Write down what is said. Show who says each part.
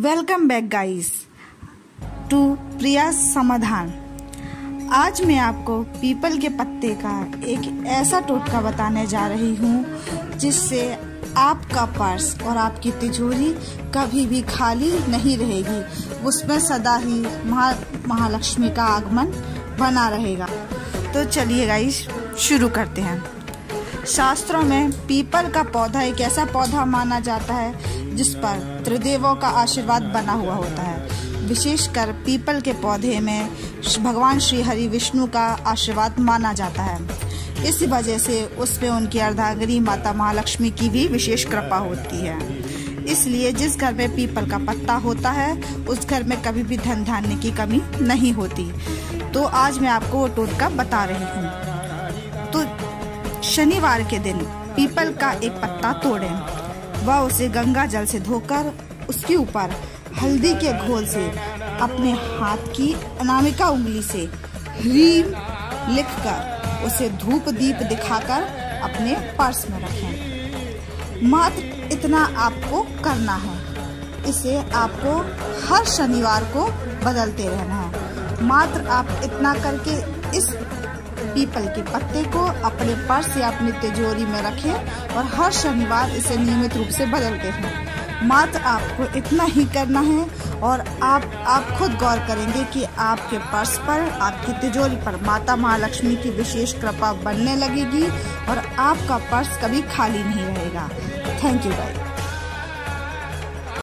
Speaker 1: Welcome back guys to Priya Samadhan. आज मैं आपको पीपल के पत्ते का एक ऐसा टोटका बताने जा रही हूँ, जिससे आपका पर्स और आपकी तिजोरी कभी भी खाली नहीं रहेगी। उसमें सदा ही महा महालक्ष्मी का आगमन बना रहेगा। तो चलिए गाइस, शुरू करते हैं। शास्त्रों में पीपल का पौधा एक ऐसा पौधा माना जाता है जिस पर त्रिदेवों का आशीर्वाद बना हुआ होता है। विशेषकर पीपल के पौधे में भगवान श्री हरि विष्णु का आशीर्वाद माना जाता है। इस वजह से उसमें उनकी अर्धांगिनी माता महालक्ष्मी की भी विशेष कृपा होती है। इसलिए जिस घर में पीपल का पत्ता होता है, उस घर में कभी भी धन धान्य की कमी नहीं होती। तो आज मैं आपको वो टोटका बता रही हूँ। तो शनिवार के दिन पीपल का एक पत्ता तोड़ें। वह उसे गंगा जल से धोकर उसके ऊपर हल्दी के घोल से, अपने हाथ की अनामिका उंगली से ह्रीम लिखकर उसे धूप दीप दिखाकर अपने पर्स में रखें। मात्र इतना आपको करना है। इसे आपको हर शनिवार को बदलते रहना है। मात्र आप इतना करके इस पीपल के पत्ते को अपने पर्स या अपनी तिजोरी में रखें और हर शनिवार इसे नियमित रूप से बदलते हैं। मात्र आपको इतना ही करना है और आप आप खुद गौर करेंगे कि आपके पर्स पर, आपकी तिजोरी पर माता महालक्ष्मी की विशेष कृपा बनने लगेगी और आपका पर्स कभी खाली नहीं रहेगा। Thank you guys